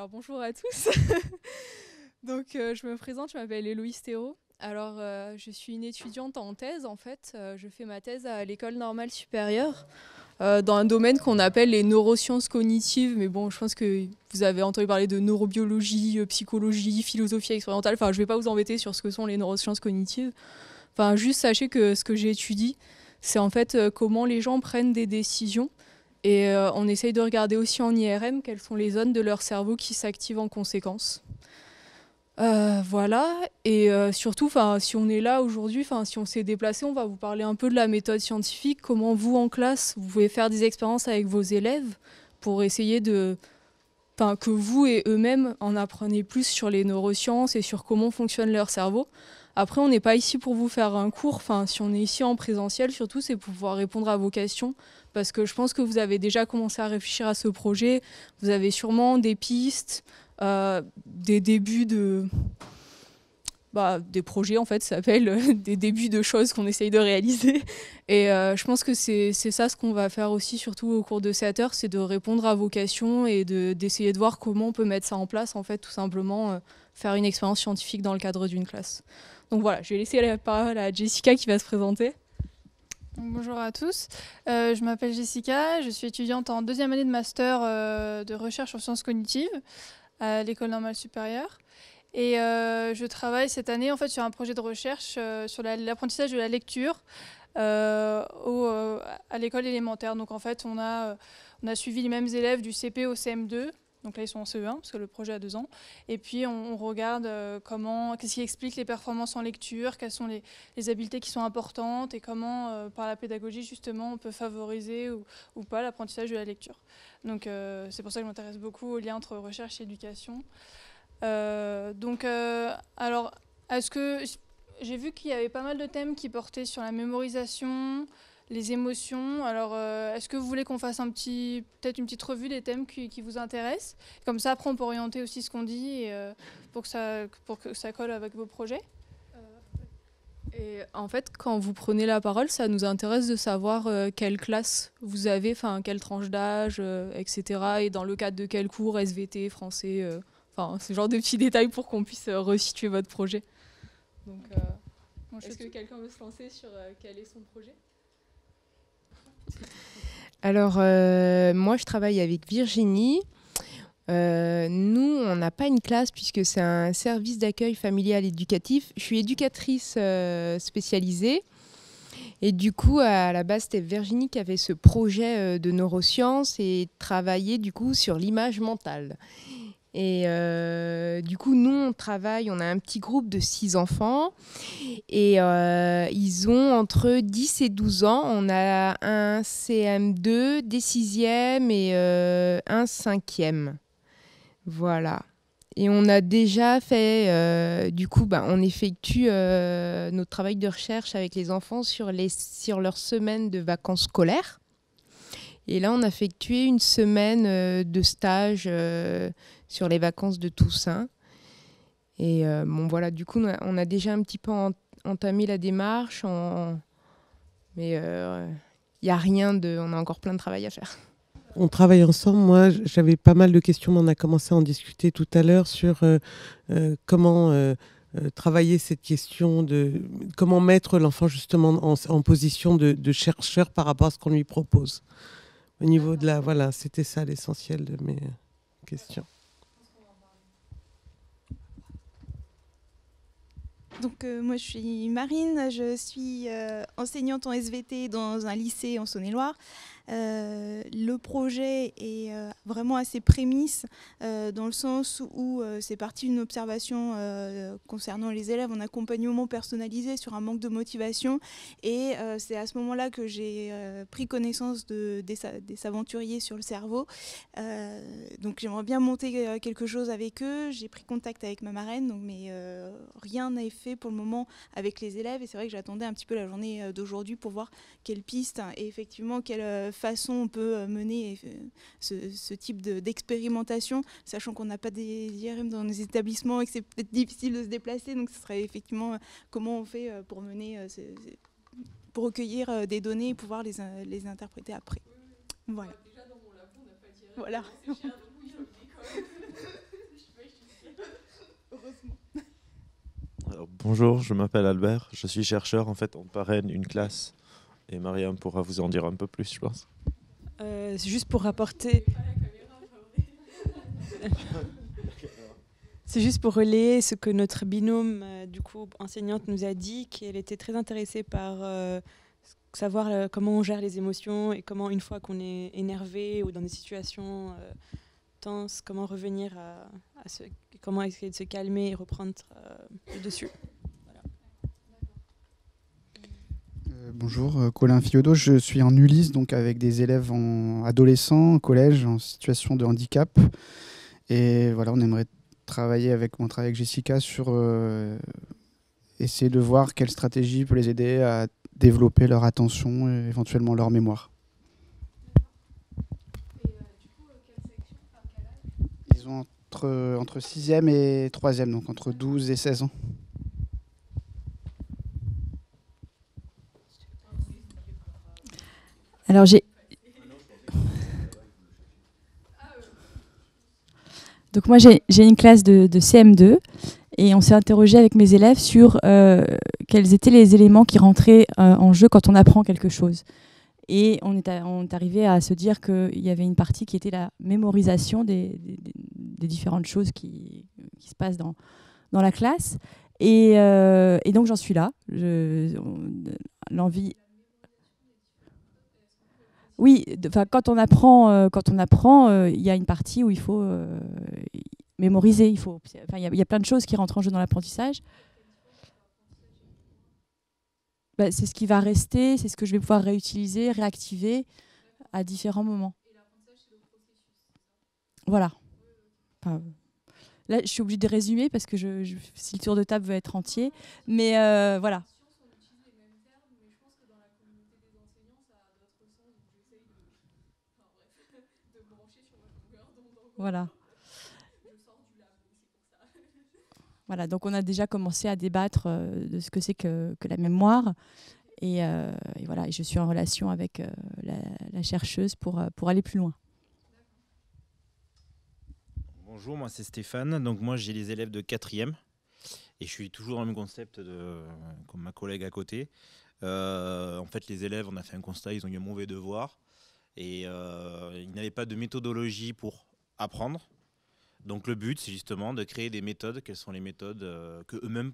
Alors bonjour à tous. Donc euh, je me présente, je m'appelle Héloïse Thérault. Alors euh, je suis une étudiante en thèse en fait. Euh, je fais ma thèse à l'école normale supérieure dans un domaine qu'on appelle les neurosciences cognitives. Mais bon, je pense que vous avez entendu parler de neurobiologie, psychologie, philosophie expérimentale. Enfin, je ne vais pas vous embêter sur ce que sont les neurosciences cognitives. Enfin, juste sachez que ce que j'étudie, c'est en fait comment les gens prennent des décisions et euh, on essaye de regarder aussi en IRM quelles sont les zones de leur cerveau qui s'activent en conséquence. Euh, voilà, et euh, surtout, si on est là aujourd'hui, si on s'est déplacé, on va vous parler un peu de la méthode scientifique, comment vous en classe, vous pouvez faire des expériences avec vos élèves pour essayer de, que vous et eux-mêmes en appreniez plus sur les neurosciences et sur comment fonctionne leur cerveau. Après, on n'est pas ici pour vous faire un cours. Si on est ici en présentiel, surtout, c'est pour pouvoir répondre à vos questions. Parce que je pense que vous avez déjà commencé à réfléchir à ce projet. Vous avez sûrement des pistes, euh, des débuts de. Bah, des projets, en fait, ça s'appelle des débuts de choses qu'on essaye de réaliser. Et euh, je pense que c'est ça ce qu'on va faire aussi, surtout au cours de cette heure, c'est de répondre à vos questions et d'essayer de, voir comment on peut mettre ça en place, en fait, tout simplement, euh, faire une expérience scientifique dans le cadre d'une classe. Donc voilà, je vais laisser la parole à Jessica qui va se présenter. Bonjour à tous, euh, je m'appelle Jessica, je suis étudiante en deuxième année de master euh, de recherche en sciences cognitives à l'école normale supérieure. Et euh, je travaille cette année en fait sur un projet de recherche sur l'apprentissage de la lecture à l'école élémentaire. Donc en fait on a, on a suivi les mêmes élèves du CP au CM2 donc là, ils sont en CE1 parce que le projet a deux ans. Et puis, on, regarde euh, comment, qu'est-ce qui explique les performances en lecture, quelles sont les, habiletés qui sont importantes et comment, euh, par la pédagogie, justement, on peut favoriser ou, pas l'apprentissage de la lecture. Donc, euh, c'est pour ça que je m'intéresse beaucoup au lien entre recherche et éducation. donc, alors, est-ce que j'ai vu qu'il y avait pas mal de thèmes qui portaient sur la mémorisation, les émotions. Alors, euh, est-ce que vous voulez qu'on fasse un petit, peut-être une petite revue des thèmes qui, vous intéressent? Comme ça, après, on peut orienter aussi ce qu'on dit euh, pour, que ça, pour que ça colle avec vos projets. Euh, et en fait, quand vous prenez la parole, ça nous intéresse de savoir quelle classe vous avez, enfin quelle tranche d'âge, etc. Et dans le cadre de quel cours, SVT, français, enfin ce genre de petits détails pour qu'on puisse resituer votre projet. Donc, est-ce que quelqu'un veut se lancer sur quel est son projet? Alors, euh, moi, je travaille avec Virginie. Euh, nous, on n'a pas une classe puisque c'est un service d'accueil familial éducatif. Je suis éducatrice euh, spécialisée. Et du coup, à la base, c'était Virginie qui avait ce projet de neurosciences et travaillait du coup sur l'image mentale. Et euh, du coup, nous, on travaille, on a un petit groupe de six enfants. Et euh, ils ont entre 10 et 12 ans. On a un CM2, des sixièmes et euh, un cinquième. Voilà. Et on a déjà fait, du coup, bah, on effectue notre travail de recherche avec les enfants sur, les, sur leur semaine de vacances scolaires. Et là, on a effectué une semaine de stage sur les vacances de Toussaint. Et euh, bon, voilà, du coup, on a, déjà un petit peu entamé la démarche, mais il euh, n'y a rien de. On a encore plein de travail à faire. On travaille ensemble. Moi, j'avais pas mal de questions, on a commencé à en discuter tout à l'heure sur euh, comment travailler cette question de comment mettre l'enfant justement en, position de, chercheur par rapport à ce qu'on lui propose. Au niveau de la. Voilà, c'était ça l'essentiel de mes questions. Donc euh, moi je suis Marine, je suis euh, enseignante en SVT dans un lycée en Saône-et-Loire. Euh, le projet est euh, vraiment à ses prémices euh, dans le sens où c'est parti d'une observation concernant les élèves en accompagnement personnalisé sur un manque de motivation et c'est à ce moment-là que j'ai pris connaissance de, des, aventuriers sur le cerveau. donc j'aimerais bien monter quelque chose avec eux. J'ai pris contact avec ma marraine, donc, mais rien n'est fait pour le moment avec les élèves et c'est vrai que j'attendais un petit peu la journée d'aujourd'hui pour voir quelles pistes et effectivement quelles façon on peut euh, mener euh, ce, type d'expérimentation, sachant qu'on n'a pas des IRM dans nos établissements et que c'est peut-être difficile de se déplacer. Donc, ce serait effectivement euh, comment on fait pour mener, pour recueillir des données et pouvoir les, les interpréter après. Voilà. Voilà. bonjour, je m'appelle Albert, je suis chercheur. En fait, on parraine une classe et Mariam pourra vous en dire un peu plus, je pense. Euh, c'est juste pour rapporter. C'est juste pour relayer ce que notre binôme, euh, du coup, enseignante nous a dit, qu'elle était très intéressée par euh, savoir comment on gère les émotions et comment, une fois qu'on est énervé ou dans des situations tenses, comment revenir à, à ce, comment essayer de se calmer et reprendre le dessus. Bonjour, Colin Fiodo, je suis en Ulysse, donc avec des élèves en adolescents, collège, en situation de handicap. Et voilà, on aimerait travailler avec mon travail avec Jessica sur euh, essayer de voir quelle stratégie peut les aider à développer leur attention et éventuellement leur mémoire. Ils ont entre, entre 6e et 3e, donc entre 12 et 16 ans. Alors j'ai Donc moi j'ai une classe de, CM2 et on s'est interrogé avec mes élèves sur euh, quels étaient les éléments qui rentraient euh, en jeu quand on apprend quelque chose. Et on est, arrivé à se dire qu'il y avait une partie qui était la mémorisation des, différentes choses qui, se passent dans, dans la classe. Et, euh, et donc j'en suis là. L'envie oui, quand on apprend, euh, quand on apprend, euh, il y a une partie où il faut euh, mémoriser. Il faut, y, a plein de choses qui rentrent en jeu dans l'apprentissage. Bah, c'est ce qui va rester, c'est ce que je vais pouvoir réutiliser, réactiver à différents moments. Voilà. là, je suis obligée de résumer parce que je, si le tour de table veut être entier, mais voilà. Voilà. Voilà, donc on a déjà commencé à débattre euh, de ce que c'est que, la mémoire. Euh, et, voilà, et je suis en relation avec euh, la, chercheuse pour, aller plus loin. Bonjour, moi c'est Stéphane. Donc moi j'ai les élèves de quatrième et je suis toujours dans le même concept de, comme ma collègue à côté. en fait, les élèves, on a fait un constat, ils ont eu un mauvais devoir et ils n'avaient pas de méthodologie pour apprendre. Donc le but, c'est justement de créer des méthodes. Quelles sont les méthodes euh, que eux-mêmes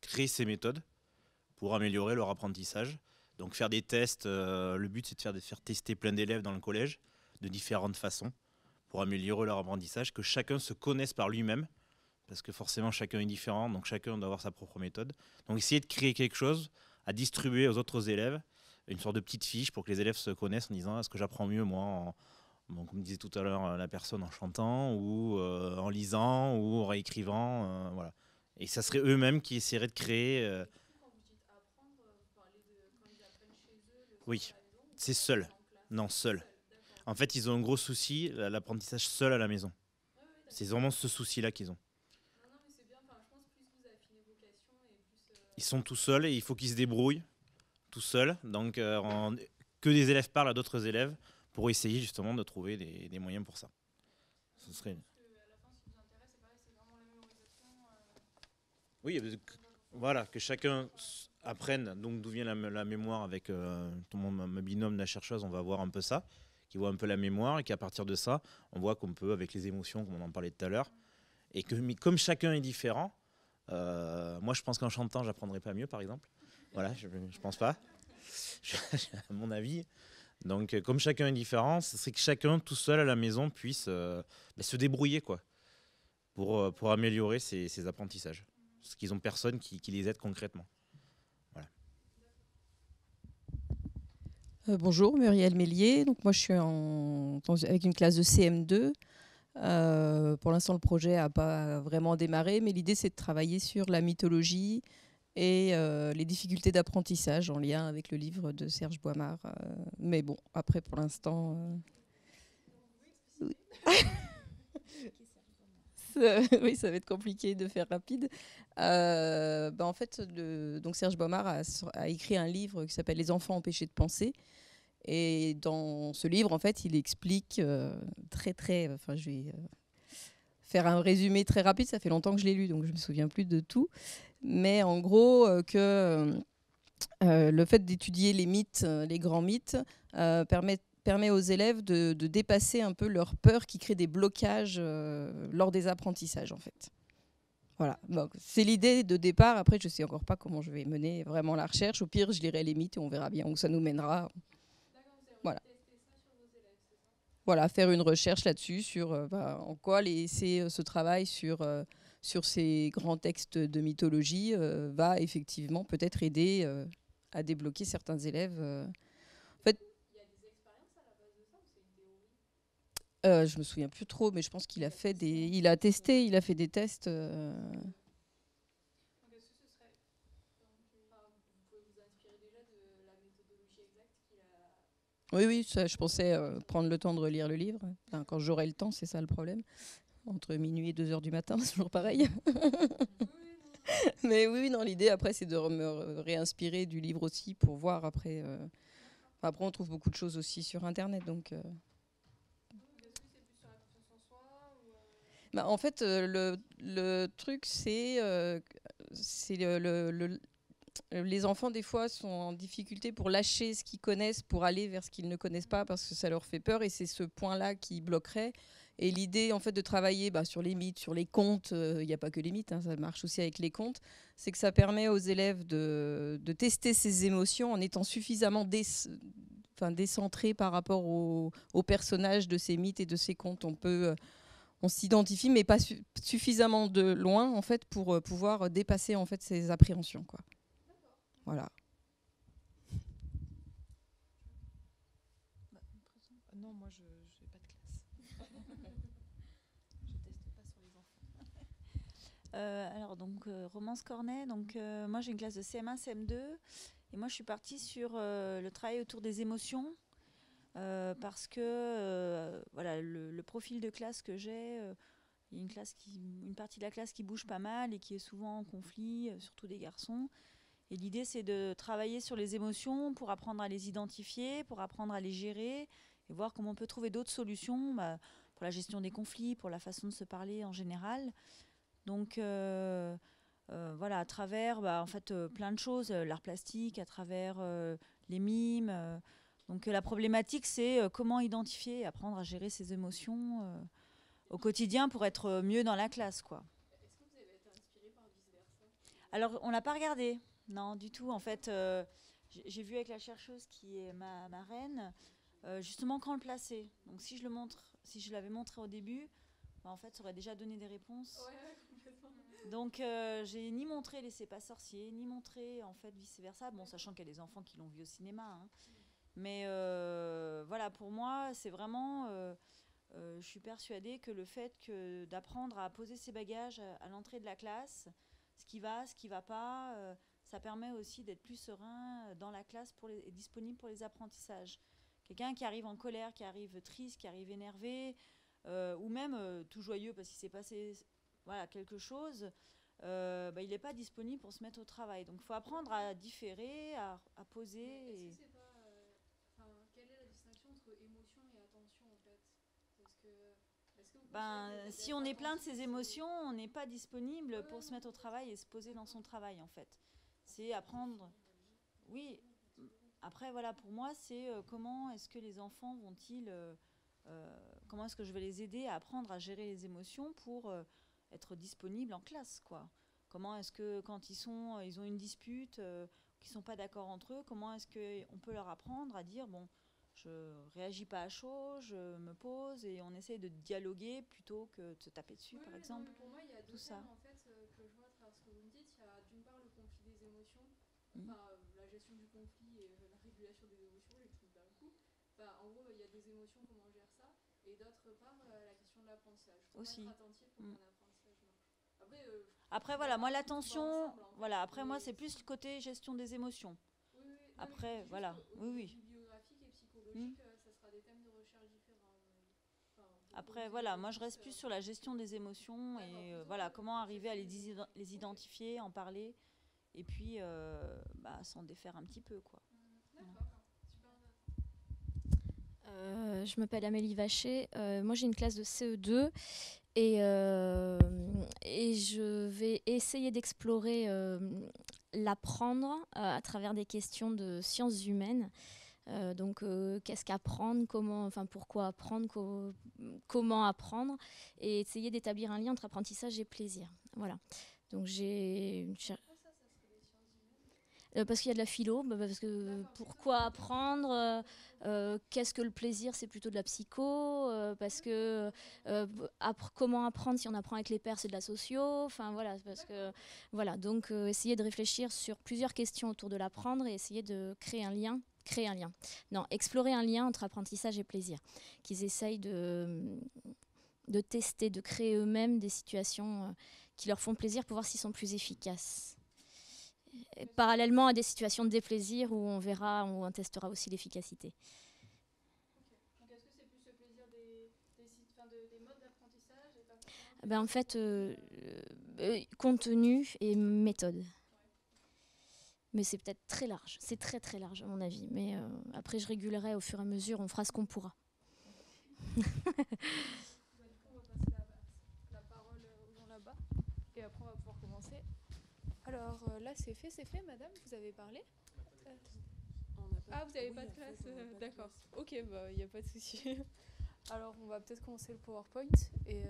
créent ces méthodes pour améliorer leur apprentissage. Donc faire des tests. Euh, le but, c'est de faire, de faire tester plein d'élèves dans le collège de différentes façons pour améliorer leur apprentissage. Que chacun se connaisse par lui-même parce que forcément chacun est différent, donc chacun doit avoir sa propre méthode. Donc essayer de créer quelque chose à distribuer aux autres élèves, une sorte de petite fiche pour que les élèves se connaissent en disant est-ce que j'apprends mieux moi comme disait tout à l'heure euh, la personne en chantant ou euh, en lisant ou en réécrivant. Euh, voilà. Et ça serait eux-mêmes qui essaieraient de créer. Oui, c'est seul. Non, seul. En fait, ils ont un gros souci, l'apprentissage seul à la maison. C'est vraiment ce souci-là qu'ils ont. Ils sont tout seuls et il faut qu'ils se débrouillent tout seuls. Donc, que des élèves parlent à d'autres élèves pour essayer justement de trouver des, moyens pour ça. Ce serait... Oui, voilà, que chacun apprenne donc d'où vient la, mémoire avec euh, mon, ma binôme, la chercheuse, on va voir un peu ça, qui voit un peu la mémoire et qu'à partir de ça, on voit qu'on peut, avec les émotions, comme on en parlait tout à l'heure, et que comme chacun est différent, euh, moi je pense qu'en chantant, j'apprendrai pas mieux, par exemple. Voilà, je, je pense pas. à mon avis, donc, euh, comme chacun est différent, ce serait que chacun, tout seul à la maison, puisse euh, bah, se débrouiller quoi, pour, euh, pour améliorer ses, apprentissages. Parce qu'ils n'ont personne qui, les aide concrètement. bonjour, Muriel Mélier. Donc, moi, je suis avec une classe de CM2. pour l'instant, le projet n'a pas vraiment démarré, mais l'idée, c'est de travailler sur la mythologie, et euh, les difficultés d'apprentissage en lien avec le livre de Serge Boimard. Euh, mais bon, après, pour l'instant. Euh, oui. ça va être compliqué de faire rapide. Ben, en fait, donc Serge Boimard a, a, écrit un livre qui s'appelle Les enfants empêchés de penser. Et dans ce livre, en fait, il explique très, très. Enfin, je vais faire un résumé très rapide, ça fait longtemps que je l'ai lu, donc je me souviens plus de tout. Mais en gros, que le fait d'étudier les mythes, les grands mythes, permet aux élèves de, dépasser un peu leur peur qui crée des blocages lors des apprentissages en fait. Voilà, c'est l'idée de départ. Après, je ne sais encore pas comment je vais mener vraiment la recherche. Au pire, je lirai les mythes et on verra bien où ça nous mènera. Voilà. Voilà, faire une recherche là-dessus sur euh, bah, en quoi les, euh, ce travail sur, euh, sur ces grands textes de mythologie va effectivement peut-être aider à débloquer certains élèves. En fait, Euh, je me souviens plus trop, mais je pense qu'il a fait des, il a testé, il a fait des tests. Euh. Oui, oui, ça, je pensais euh, prendre le temps de relire le livre. quand j'aurai le temps, c'est ça le problème. Entre minuit et 2 heures du matin, c'est toujours pareil. Mais oui, non, l'idée après, c'est de me réinspirer du livre aussi pour voir après. Euh. Après, on trouve beaucoup de choses aussi sur Internet, donc. Bah, en fait, euh, le, le, truc, c'est euh, le, le, les enfants, des fois, sont en difficulté pour lâcher ce qu'ils connaissent pour aller vers ce qu'ils ne connaissent pas parce que ça leur fait peur et c'est ce point-là qui bloquerait. Et l'idée, en fait, de travailler bah, sur les mythes, sur les contes, euh, il n'y a pas que les mythes, hein, ça marche aussi avec les contes, c'est que ça permet aux élèves de, tester ces émotions en étant suffisamment dé, décentrés par rapport aux au personnages de ces mythes et de ces contes. On peut on s'identifie, mais pas suffisamment de loin en fait pour euh, pouvoir dépasser en fait ces appréhensions, quoi. Voilà. Non, moi je n'ai pas de classe. je teste pas sur les enfants. Euh, alors donc euh, Romance Cornet, donc moi j'ai une classe de CM1, CM2 et moi je suis partie sur le travail autour des émotions euh, parce que euh, voilà, le, profil de classe que j'ai, euh, il y a une, classe qui, une partie de la classe qui bouge pas mal et qui est souvent en conflit, surtout des garçons. Et l'idée, c'est de travailler sur les émotions pour apprendre à les identifier, pour apprendre à les gérer et voir comment on peut trouver d'autres solutions bah, pour la gestion des conflits, pour la façon de se parler en général. Donc voilà, à travers bah, en fait, plein de choses, l'art plastique, à travers les mimes. Donc euh, la problématique, c'est euh, comment identifier et apprendre à gérer ses émotions euh, au quotidien pour être mieux dans la classe. Quoi. Est-ce que vous avez été inspiré par vice-versa? Alors, on l'a pas regardé. Non, du tout. En fait, j'ai vu avec la chercheuse qui est ma, ma reine, justement quand le placer. Donc, si je le montre, si je l'avais montré au début, bah, en fait, ça aurait déjà donné des réponses. Donc, j'ai ni montré les C'est pas sorciers, ni montré en fait vice-versa. Bon, sachant qu'il y a des enfants qui l'ont vu au cinéma. Hein. Mais euh, voilà, pour moi, c'est vraiment. Euh, euh, je suis persuadée que le fait que d'apprendre à poser ses bagages à, l'entrée de la classe, ce qui va, ce qui va pas, ça permet aussi d'être plus serein dans la classe pour et disponible pour les apprentissages. Quelqu'un qui arrive en colère, qui arrive triste, qui arrive énervé, ou même tout joyeux parce qu'il s'est passé voilà, quelque chose, bah, il n'est pas disponible pour se mettre au travail. Donc il faut apprendre à différer, à, à poser. ben, si on est plein de ses émotions, on n'est pas disponible pour se mettre au travail et se poser dans son travail, en fait. C'est apprendre. Oui. Après, voilà, pour moi, c'est euh, comment est-ce que les enfants vont-ils. Euh, euh, comment est-ce que je vais les aider à apprendre à gérer les émotions pour être disponibles en classe, quoi. Comment est-ce que quand ils sont, ils ont une dispute, qu'ils sont pas d'accord entre eux, comment est-ce qu'on peut leur apprendre à dire bon, je réagis pas à chaud, je me pose et on essaye de dialoguer plutôt que de se taper dessus, par exemple. pour moi, il y a deux ça. en fait, euh, que je vois à travers ce que vous me dites. Il y a d'une part le conflit des émotions, mmh. enfin, la gestion du conflit et la régulation des émotions, les tout d'un coup. Enfin, en gros, il y a des émotions, comment on gère ça. Et d'autre part, euh, la question de l'apprentissage. Aussi. Être attentif pour mmh. apprentissage Après, euh, après voilà, moi l'attention, voilà, après moi c'est plus le côté gestion des émotions. Oui, oui, après, voilà, oui, oui. Après, voilà, moi je reste plus sur la gestion des émotions et euh, voilà, comment arriver à les, les, identifier, en parler et puis euh, bah, s'en défaire un petit peu. quoi. Euh, je m'appelle Amélie Vacher. Euh, moi, j'ai une classe de CE2 et, euh, et je vais essayer d'explorer l'apprendre à travers des questions de sciences humaines. donc, qu'est-ce qu'apprendre, comment, enfin, pourquoi apprendre, comment apprendre, et essayer d'établir un lien entre apprentissage et plaisir. Voilà. Donc, j'ai euh, parce qu'il y a de la philo, bah, parce que pourquoi apprendre euh, euh, Qu'est-ce que le plaisir C'est plutôt de la psycho. parce que comment apprendre si on apprend avec les pères, c'est de la socio. Enfin voilà, parce que voilà. Donc essayer de réfléchir sur plusieurs questions autour de l'apprendre et essayer de créer un lien. Créer un lien. Non, explorer un lien entre apprentissage et plaisir. Qu'ils essayent de de tester, de créer eux-mêmes des situations qui leur font plaisir pour voir s'ils sont plus efficaces parallèlement à des situations de déplaisir où on verra, où on testera aussi l'efficacité. Ben en fait, euh, euh, contenu et méthode. Mais c'est peut-être très large, c'est très très large à mon avis. Mais euh, après, je régulerai au fur et à mesure, on fera ce qu'on pourra. Alors euh, là, c'est fait, c'est fait, madame, vous avez parlé euh, Ah, vous n'avez pas de classe euh, D'accord. Ok, bah, il n'y a pas de souci. Alors, on va peut-être commencer le PowerPoint. Et,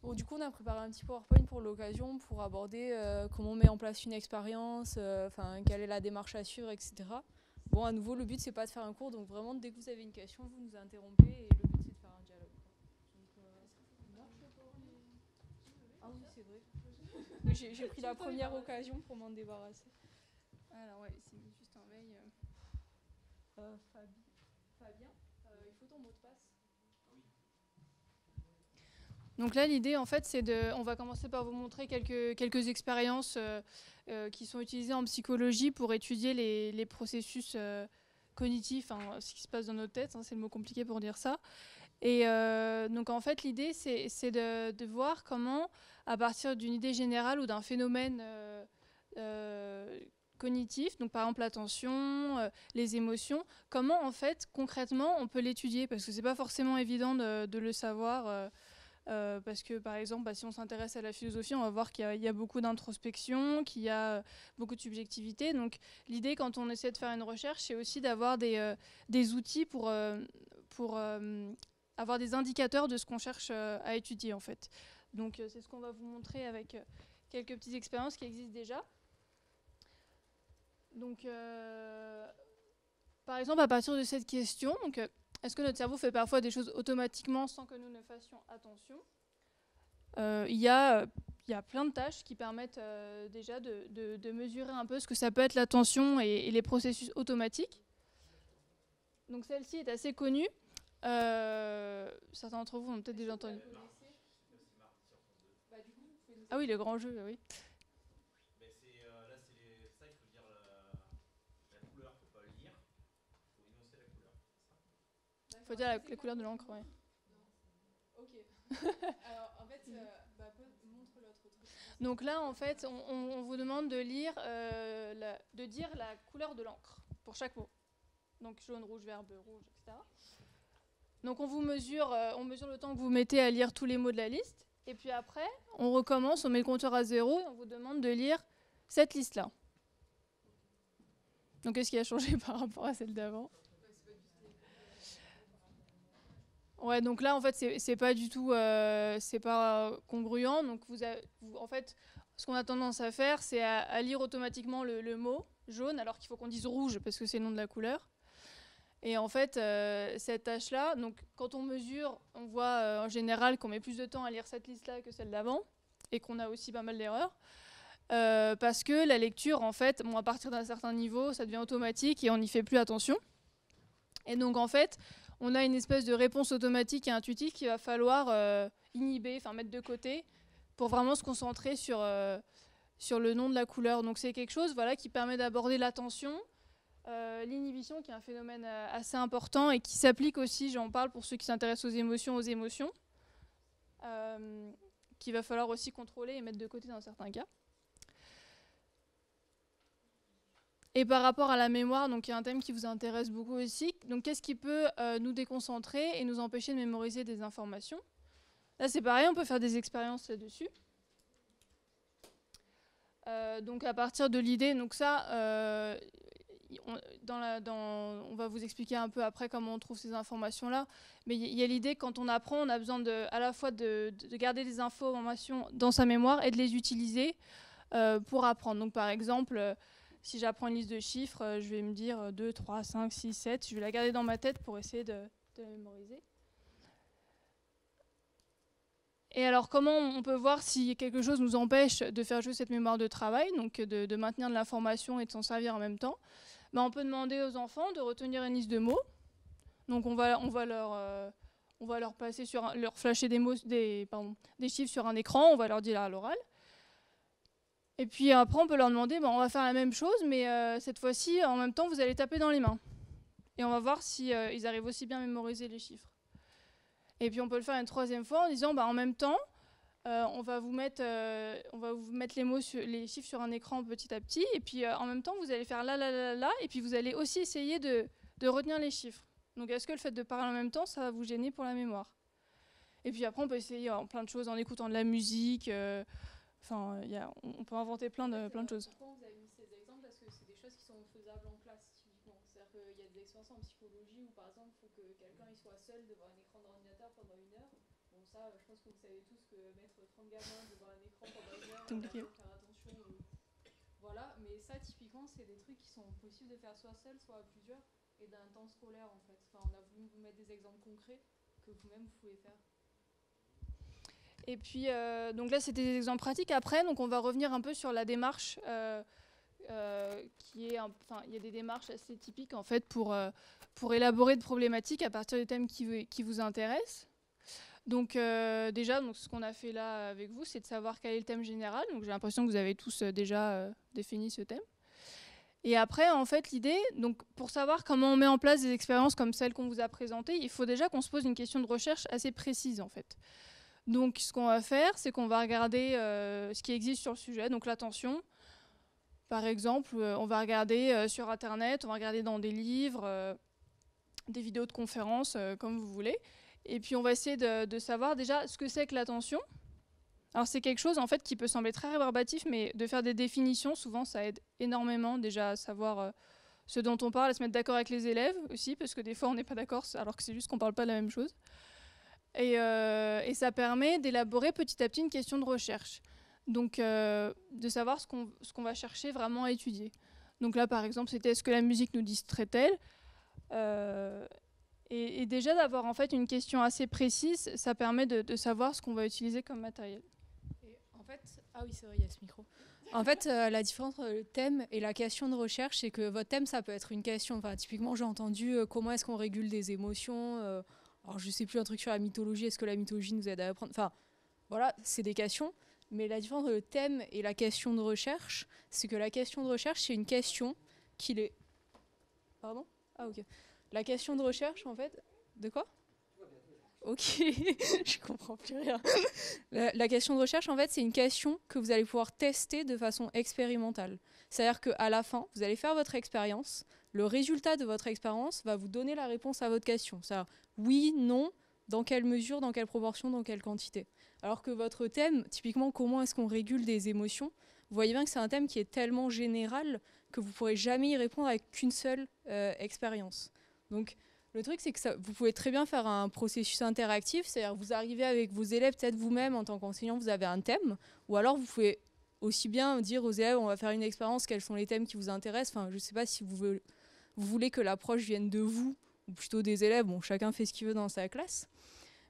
bon, du coup, on a préparé un petit PowerPoint pour l'occasion pour aborder comment on met en place une expérience, enfin, quelle est la démarche à suivre, etc. Bon, à nouveau, le but, c'est pas de faire un cours, donc vraiment, dès que vous avez une question, vous nous interrompez et le but, c'est de faire un dialogue. ah oui, c'est vrai. J'ai pris la première occasion pour m'en débarrasser. Alors ouais, c'est juste un mail. Euh, euh Fabien, euh, il faut ton mot de passe. Donc là, l'idée, en fait, c'est de... On va commencer par vous montrer quelques, quelques expériences euh, qui sont utilisées en psychologie pour étudier les, les processus cognitifs, hein, ce qui se passe dans notre tête, hein, c'est le mot compliqué pour dire ça. Et donc, en fait, l'idée, c'est de, voir comment à partir d'une idée générale ou d'un phénomène euh, euh, cognitif, donc par exemple l'attention, euh, les émotions, comment en fait concrètement on peut l'étudier? Parce que c'est pas forcément évident de, le savoir. parce que par exemple, bah, si on s'intéresse à la philosophie, on va voir qu'il y, a beaucoup d'introspection, qu'il y a beaucoup de subjectivité. Donc l'idée quand on essaie de faire une recherche, c'est aussi d'avoir des, des, outils pour, pour avoir des indicateurs de ce qu'on cherche à étudier en fait. Donc euh, c'est ce qu'on va vous montrer avec euh, quelques petites expériences qui existent déjà. Donc, euh, par exemple, à partir de cette question, est-ce que notre cerveau fait parfois des choses automatiquement sans que nous ne fassions attention? Il y, a, y, a, plein de tâches qui permettent déjà de, mesurer un peu ce que ça peut être l'attention et, les processus automatiques. Donc celle-ci est assez connue. Certains d'entre vous ont peut-être déjà entendu. Ah oui, le grand jeu, oui. Euh, il faut dire la, la couleur, il ne faut pas le lire, il faut énoncer la couleur. Il faut dire la, la, couleur de l'encre, oui. Ok. Alors, en fait, euh, bah, montre l'autre truc. Donc là, en fait, on, on, vous demande de lire, euh, la, de dire la couleur de l'encre pour chaque mot. Donc jaune, rouge, vert, bleu, rouge, etc. Donc on vous mesure, euh, on mesure le temps que vous mettez à lire tous les mots de la liste. Et puis après, on recommence, on met le compteur à zéro et on vous demande de lire cette liste-là. Donc qu'est-ce qui a changé par rapport à celle d'avant? Ouais, donc là en fait c'est pas du tout, euh, c'est pas congruent. Donc vous, en fait, ce qu'on a tendance à faire, c'est à, lire automatiquement le mot jaune, alors qu'il faut qu'on dise rouge parce que c'est le nom de la couleur. Et en fait, euh, cette tâche-là, donc quand on mesure, on voit euh, en général qu'on met plus de temps à lire cette liste-là que celle d'avant, et qu'on a aussi pas mal d'erreurs. Euh, parce que la lecture, en fait, bon, à partir d'un certain niveau, ça devient automatique et on n'y fait plus attention. Et donc, en fait, on a une espèce de réponse automatique et intuitive qu'il va falloir inhiber, enfin mettre de côté, pour vraiment se concentrer sur, sur le nom de la couleur. Donc, c'est quelque chose voilà, qui permet d'aborder l'attention, euh, l'inhibition, qui est un phénomène euh, assez important et qui s'applique aussi, j'en parle pour ceux qui s'intéressent aux émotions, aux émotions, euh, qu'il va falloir aussi contrôler et mettre de côté dans certains cas. Et par rapport à la mémoire, donc il y a un thème qui vous intéresse beaucoup aussi. Donc qu'est-ce qui peut nous déconcentrer et nous empêcher de mémoriser des informations? Là c'est pareil, on peut faire des expériences là-dessus. Donc à partir de l'idée, donc ça, on, va vous expliquer un peu après comment on trouve ces informations-là. Mais il y a l'idée quand on apprend, on a besoin à la fois de, de garder des informations dans sa mémoire et de les utiliser pour apprendre. Donc par exemple si j'apprends une liste de chiffres, euh, je vais me dire 2, 3, 5, 6, 7. Je vais la garder dans ma tête pour essayer de, la mémoriser. Et alors, comment on peut voir si quelque chose nous empêche de faire jouer cette mémoire de travail, donc de, maintenir de l'information et de s'en servir en même temps? Ben, On peut demander aux enfants de retenir une liste de mots. Donc, on va, on va, leur, euh, on va leur, passer sur, leur flasher des, chiffres sur un écran, on va leur dire à l'oral. Et puis après, on peut leur demander, bon, on va faire la même chose, mais euh, cette fois-ci, en même temps, vous allez taper dans les mains. Et on va voir si euh, ils arrivent aussi bien à mémoriser les chiffres. Et puis on peut le faire une troisième fois en disant, bah, en même temps, euh, on va vous mettre, on va vous mettre les chiffres sur un écran petit à petit, et puis en même temps, vous allez faire là, là, là, là, et puis vous allez aussi essayer de, retenir les chiffres. Donc est-ce que le fait de parler en même temps, ça va vous gêner pour la mémoire? Et puis après, on peut essayer en plein de choses, en écoutant de la musique. Enfin, a, on peut inventer plein de, plein de choses. Pourquoi vous avez mis ces exemples? Parce que c'est des choses qui sont faisables en classe, typiquement? C'est-à-dire qu'il y a des expériences en psychologie où, par exemple, il faut que quelqu'un soit seul devant un écran d'ordinateur pendant une heure. Ça, je pense que vous savez tous que mettre 30 gamins devant un écran pendant une heure, il faut faire attention. Voilà, mais ça, typiquement, c'est des trucs qui sont possibles de faire soit seul, soit à plusieurs, et d'un temps scolaire, en fait. Enfin, on a voulu vous mettre des exemples concrets que vous-même vous pouvez faire. Et puis, euh, donc là, c'était des exemples pratiques. Après, donc on va revenir un peu sur la démarche euh, euh, qui est, enfin, il y a des démarches assez typiques en fait pour, pour élaborer de problématiques à partir des thèmes qui, qui vous intéressent. Donc déjà, donc, ce qu'on a fait là avec vous, c'est de savoir quel est le thème général. Donc j'ai l'impression que vous avez tous déjà défini ce thème. Et après, en fait, l'idée, donc pour savoir comment on met en place des expériences comme celles qu'on vous a présentées, il faut déjà qu'on se pose une question de recherche assez précise en fait. Donc, ce qu'on va faire, c'est qu'on va regarder euh, ce qui existe sur le sujet, donc l'attention. Par exemple, euh, on va regarder euh, sur Internet, on va regarder dans des livres, des vidéos de conférences, comme vous voulez. Et puis, on va essayer de, savoir déjà ce que c'est que l'attention. Alors, c'est quelque chose, en fait, qui peut sembler très rébarbatif, mais de faire des définitions, souvent, ça aide énormément déjà à savoir ce dont on parle, à se mettre d'accord avec les élèves aussi, parce que des fois, on n'est pas d'accord, alors que c'est juste qu'on ne parle pas de la même chose. Euh, et, ça permet d'élaborer petit à petit une question de recherche. Donc, euh, de savoir ce qu'on va chercher vraiment à étudier. Donc là, par exemple, c'était est-ce que la musique nous distrait-elle euh, et, déjà d'avoir en fait une question assez précise, ça permet de, savoir ce qu'on va utiliser comme matériel. en fait, ah oui, c'est vrai, il y a ce micro. En fait, la différence entre le thème et la question de recherche, c'est que votre thème, ça peut être une question. Enfin, typiquement, j'ai entendu comment est-ce qu'on régule des émotions alors je sais plus un truc sur la mythologie, est-ce que la mythologie nous aide à apprendre Enfin, voilà, c'est des questions. Mais la différence entre le thème et la question de recherche, c'est que la question de recherche, c'est une question qui est... Pardon? Ah ok. La question de recherche, en fait... De quoi? Ok, je comprends plus rien. La, question de recherche, en fait, c'est une question que vous allez pouvoir tester de façon expérimentale. C'est-à-dire qu'à la fin, vous allez faire votre expérience, le résultat de votre expérience va vous donner la réponse à votre question. C'est-à-dire oui, non, dans quelle mesure, dans quelle proportion, dans quelle quantité. Alors que votre thème, typiquement, comment est-ce qu'on régule des émotions, vous voyez bien que c'est un thème qui est tellement général que vous ne pourrez jamais y répondre avec qu'une seule euh, expérience. Donc, le truc, c'est que vous pouvez très bien faire un processus interactif, c'est-à-dire vous arrivez avec vos élèves, peut-être vous-même en tant qu'enseignant, vous avez un thème, ou alors vous pouvez aussi bien dire aux élèves, on va faire une expérience, quels sont les thèmes qui vous intéressent. Enfin, je ne sais pas si vous voulez, vous voulez que l'approche vienne de vous ou plutôt des élèves, bon, chacun fait ce qu'il veut dans sa classe.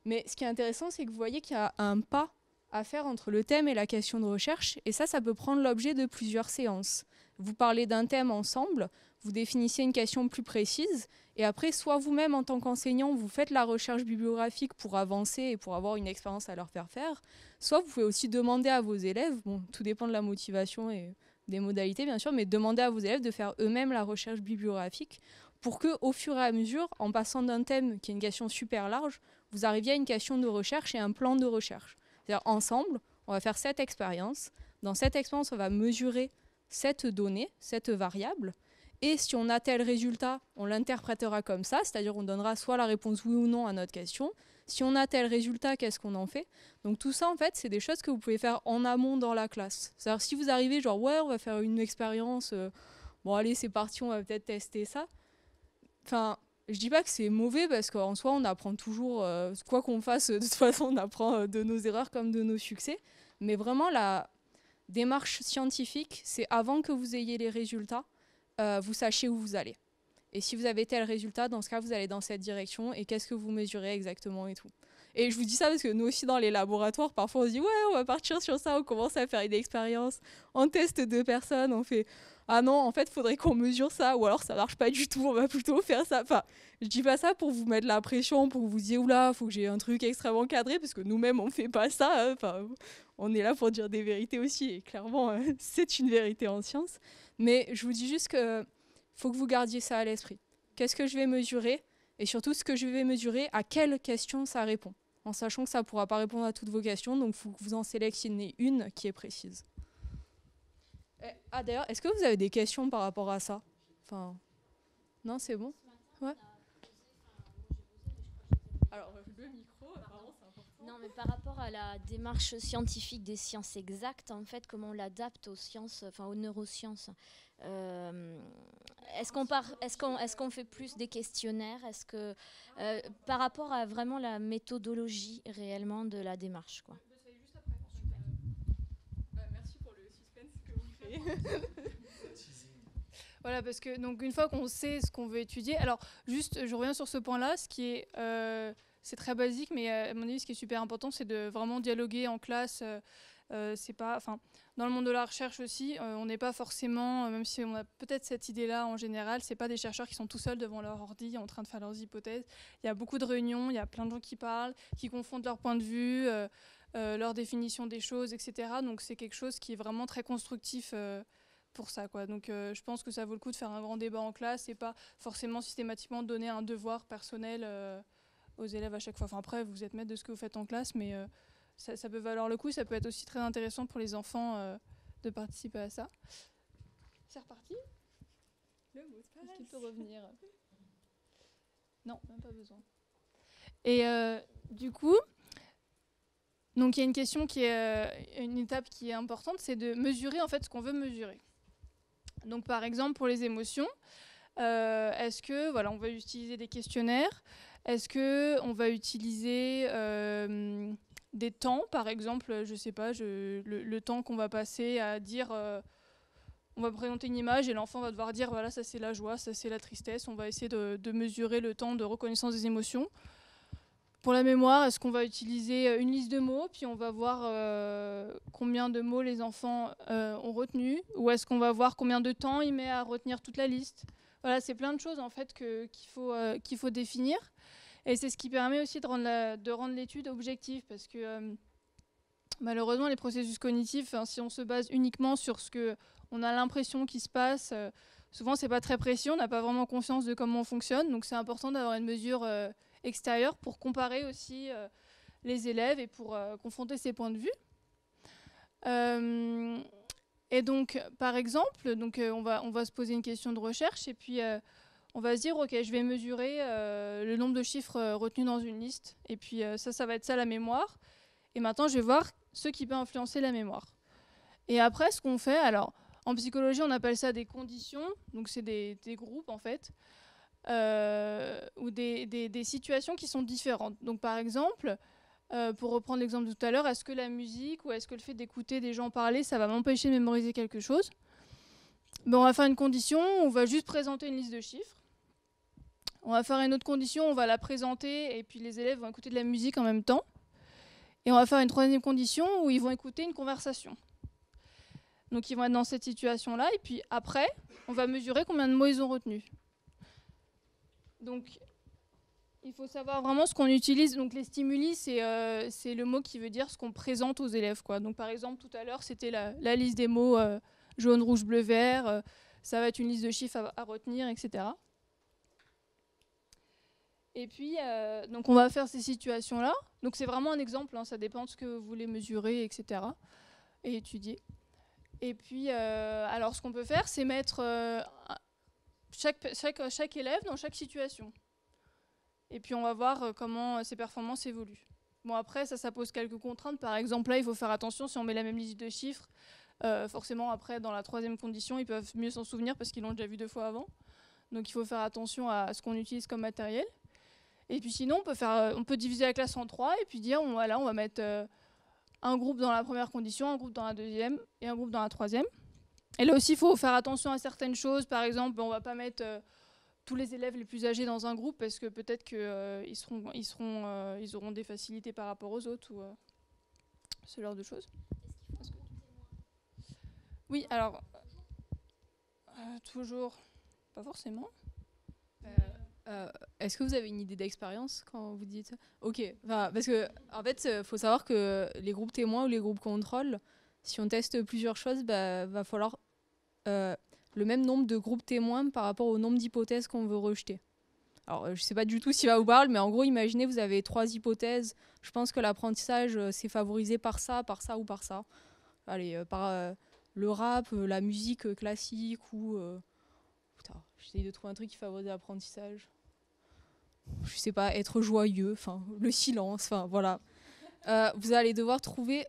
Mais ce qui est intéressant, c'est que vous voyez qu'il y a un pas à faire entre le thème et la question de recherche, et ça, ça peut prendre l'objet de plusieurs séances. Vous parlez d'un thème ensemble, vous définissez une question plus précise, et après, soit vous-même en tant qu'enseignant, vous faites la recherche bibliographique pour avancer et pour avoir une expérience à leur faire faire, soit vous pouvez aussi demander à vos élèves, bon, tout dépend de la motivation et des modalités bien sûr, mais demander à vos élèves de faire eux-mêmes la recherche bibliographique pour que, au fur et à mesure, en passant d'un thème qui est une question super large, vous arriviez à une question de recherche et un plan de recherche. C'est-à-dire, ensemble, on va faire cette expérience. Dans cette expérience, on va mesurer cette donnée, cette variable. Et si on a tel résultat, on l'interprétera comme ça, c'est-à-dire on donnera soit la réponse oui ou non à notre question. Si on a tel résultat, qu'est-ce qu'on en fait? Donc tout ça, en fait, c'est des choses que vous pouvez faire en amont dans la classe. C'est-à-dire si vous arrivez, genre, ouais, on va faire une expérience, euh, bon, allez, c'est parti, on va peut-être tester ça. Enfin, je dis pas que c'est mauvais parce qu'en soi, on apprend toujours, euh, quoi qu'on fasse, de toute façon, on apprend euh, de nos erreurs comme de nos succès. Mais vraiment, la démarche scientifique, c'est avant que vous ayez les résultats, euh, vous sachiez où vous allez. Et si vous avez tel résultat, dans ce cas, vous allez dans cette direction et qu'est-ce que vous mesurez exactement et tout. Et je vous dis ça parce que nous aussi, dans les laboratoires, parfois on se dit ouais, on va partir sur ça, on commence à faire une expérience, on teste deux personnes, on fait ah non, en fait, il faudrait qu'on mesure ça, ou alors ça marche pas du tout, on va plutôt faire ça. Enfin, je dis pas ça pour vous mettre la pression, pour vous dire oula, faut que j'ai un truc extrêmement cadré, parce que nous-mêmes on fait pas ça. hein. Enfin, on est là pour dire des vérités aussi, et clairement, euh, c'est une vérité en science. Mais je vous dis juste que faut que vous gardiez ça à l'esprit. Qu'est-ce que je vais mesurer Et surtout, ce que je vais mesurer, à quelle question ça répond En sachant que ça ne pourra pas répondre à toutes vos questions, donc il faut que vous en sélectionnez une qui est précise. Eh, Ah d'ailleurs, est-ce que vous avez des questions par rapport à ça? Enfin, non, c'est bon? Ouais. Alors, le micro, apparemment, c'est important. Non, mais par rapport à la démarche scientifique des sciences exactes, en fait, comment on l'adapte aux sciences, enfin aux neurosciences euh, Est-ce qu'on fait plus des questionnaires? Est-ce que euh, par rapport à vraiment la méthodologie réellement de la démarche, quoi? Merci pour le suspense que vous créez. Voilà, parce que donc une fois qu'on sait ce qu'on veut étudier, alors juste, je reviens sur ce point-là, ce qui est, euh, c'est très basique, mais euh, à mon avis, ce qui est super important, c'est de vraiment dialoguer en classe. euh, euh, c'est pas, enfin, dans le monde de la recherche aussi, on n'est pas forcément, même si on a peut-être cette idée-là en général, c'est pas des chercheurs qui sont tout seuls devant leur ordi en train de faire leurs hypothèses. Il y a beaucoup de réunions, il y a plein de gens qui parlent, qui confondent leur point de vue, euh, leur définition des choses, etc. Donc c'est quelque chose qui est vraiment très constructif. pour ça. Donc je pense que ça vaut le coup de faire un grand débat en classe et pas forcément systématiquement donner un devoir personnel aux élèves à chaque fois. Enfin, après, vous êtes maître de ce que vous faites en classe, mais euh, ça, ça peut valoir le coup. Ça peut être aussi très intéressant pour les enfants euh, de participer à ça. C'est reparti Le mot de Est-ce qu'il peut revenir? Non, même pas besoin. Et euh, du coup, donc il y a une question qui est une étape qui est importante, c'est de mesurer en fait ce qu'on veut mesurer. Donc par exemple pour les émotions, est-ce que voilà on va utiliser des questionnaires Est-ce que on va utiliser euh, des temps par exemple Je sais pas, le, temps qu'on va passer à dire. euh, on va présenter une image et l'enfant va devoir dire voilà ça c'est la joie, ça c'est la tristesse. On va essayer de, mesurer le temps de reconnaissance des émotions. Pour la mémoire, est-ce qu'on va utiliser euh, une liste de mots, puis on va voir combien de mots les enfants ont retenu, ou est-ce qu'on va voir combien de temps il met à retenir toute la liste? Voilà, c'est plein de choses en fait que- qu'il faut, euh, qu'il faut définir. Et c'est ce qui permet aussi de rendre l'étude objective, parce que euh, malheureusement, les processus cognitifs, hein, si on se base uniquement sur ce que on a l'impression qu'il se passe, euh, souvent c'est pas très précis, on n'a pas vraiment conscience de comment on fonctionne, donc c'est important d'avoir une mesure euh, extérieure pour comparer aussi les élèves et pour confronter ses points de vue. Euh, et donc, par exemple, donc, euh, on, va, on va se poser une question de recherche et puis euh, on va se dire, OK, je vais mesurer euh, le nombre de chiffres euh, retenus dans une liste. Et puis euh, ça, ça va être ça la mémoire. Et maintenant, je vais voir ce qui peut influencer la mémoire. Et après, ce qu'on fait, alors, en psychologie, on appelle ça des conditions. Donc, c'est des, groupes, en fait, euh, ou des- des situations qui sont différentes. Donc, par exemple, euh, pour reprendre l'exemple de tout à l'heure, est-ce que la musique ou est-ce que le fait d'écouter des gens parler, ça va m'empêcher de mémoriser quelque chose? Ben, On va faire une condition, on va juste présenter une liste de chiffres. On va faire une autre condition, on va la présenter et puis les élèves vont écouter de la musique en même temps. Et on va faire une troisième condition où ils vont écouter une conversation. Donc ils vont être dans cette situation-là. Et puis après, on va mesurer combien de mots ils ont retenus. Donc il faut savoir vraiment ce qu'on utilise. Donc les stimuli, c'est euh, c'est le mot qui veut dire ce qu'on présente aux élèves. Quoi. Donc par exemple, tout à l'heure, c'était la, la liste des mots euh, jaune, rouge, bleu, vert. euh, ça va être une liste de chiffres à, retenir, etc. Et puis, donc on va faire ces situations-là. Donc c'est vraiment un exemple, hein, ça dépend de ce que vous voulez mesurer, etc. Et étudier. Et puis, alors ce qu'on peut faire, c'est mettre chaque, chaque, chaque élève dans chaque situation. Et puis on va voir euh, comment ses performances évoluent. Bon après ça, ça pose quelques contraintes. Par exemple là il faut faire attention si on met la même liste de chiffres. euh, forcément après dans la troisième condition ils peuvent mieux s'en souvenir parce qu'ils l'ont déjà vu deux fois avant. Donc il faut faire attention à ce qu'on utilise comme matériel. Et puis sinon on peut, faire, euh, on peut diviser la classe en trois et puis dire on, voilà, on va mettre euh, un groupe dans la première condition, un groupe dans la deuxième et un groupe dans la troisième. Et là aussi, il faut faire attention à certaines choses. Par exemple, on ne va pas mettre euh, tous les élèves les plus âgés dans un groupe parce que peut-être qu'ils seront, ils seront, euh, ils auront des facilités par rapport aux autres ou euh, ce genre de choses. Oui, alors euh, toujours, pas forcément. Euh, Est-ce que vous avez une idée d'expérience quand vous dites ça? Ok, enfin, parce que en fait, il faut savoir que les groupes témoins ou les groupes contrôle, si on teste plusieurs choses, bah, va falloir euh, le même nombre de groupes témoins par rapport au nombre d'hypothèses qu'on veut rejeter. Alors, euh, je sais pas du tout si va vous parle, mais en gros, imaginez, vous avez trois hypothèses. Je pense que l'apprentissage, euh, c'est favorisé par ça, par ça ou par ça. Allez, euh, par le rap, la musique classique ou... euh, Putain, j'essaye de trouver un truc qui favorise l'apprentissage je sais pas, être joyeux, enfin, le silence, enfin, voilà. Vous allez devoir trouver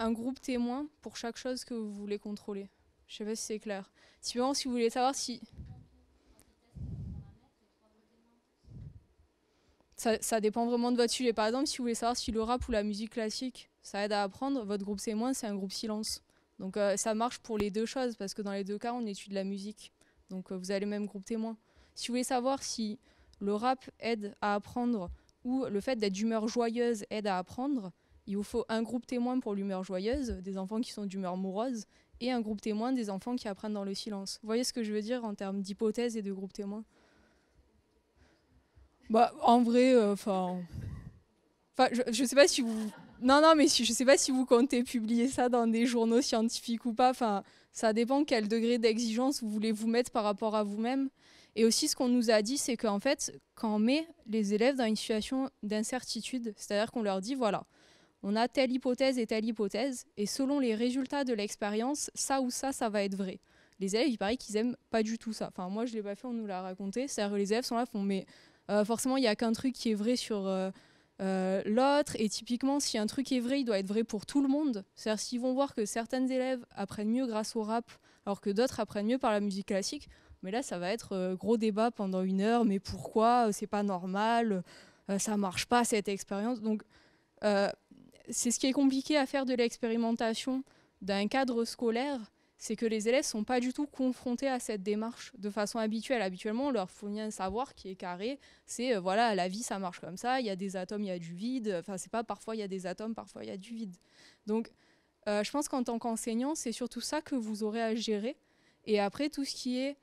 un groupe témoin pour chaque chose que vous voulez contrôler. Je sais pas si c'est clair. Si, vraiment, si vous voulez savoir si... Ça, dépend vraiment de votre sujet. Par exemple, si vous voulez savoir si le rap ou la musique classique, ça aide à apprendre, votre groupe témoin, c'est un groupe silence. Donc euh, ça marche pour les deux choses, parce que dans les deux cas, on étudie la musique. Donc euh, vous avez le même groupe témoin. Si vous voulez savoir si le rap aide à apprendre ou le fait d'être d'humeur joyeuse aide à apprendre, il vous faut un groupe témoin pour l'humeur joyeuse, des enfants qui sont d'humeur morose, et un groupe témoin des enfants qui apprennent dans le silence. Vous voyez ce que je veux dire en termes d'hypothèse et de groupe témoin? Bah, en vrai, enfin. Enfin, je, je sais pas si vous. Non, non, mais si, je sais pas si vous comptez publier ça dans des journaux scientifiques ou pas. Enfin, ça dépend quel degré d'exigence vous voulez vous mettre par rapport à vous-même. Et aussi, ce qu'on nous a dit, c'est qu'en fait, quand on met les élèves dans une situation d'incertitude, c'est-à-dire qu'on leur dit, voilà, on a telle hypothèse et telle hypothèse, et selon les résultats de l'expérience, ça ou ça, ça va être vrai. Les élèves, il paraît qu'ils aiment pas du tout ça. Enfin, moi, je l'ai pas fait, on nous l'a raconté. Que les élèves sont là, font, mais euh, forcément, il n'y a qu'un truc qui est vrai sur euh, euh, l'autre. Et typiquement, si un truc est vrai, il doit être vrai pour tout le monde. C'est-à-dire, s'ils vont voir que certains élèves apprennent mieux grâce au rap, alors que d'autres apprennent mieux par la musique classique, mais là, ça va être gros débat pendant une heure. Mais pourquoi? C'est pas normal. ça marche pas cette expérience. Donc, c'est ce qui est compliqué à faire de l'expérimentation d'un cadre scolaire, c'est que les élèves sont pas du tout confrontés à cette démarche de façon habituelle. Habituellement, on leur fournit un savoir qui est carré. C'est euh, voilà, la vie, ça marche comme ça. Il y a des atomes, il y a du vide. Enfin, c'est pas parfois il y a des atomes, parfois il y a du vide. Donc, euh, je pense qu'en tant qu'enseignant, c'est surtout ça que vous aurez à gérer. Et après, tout ce qui est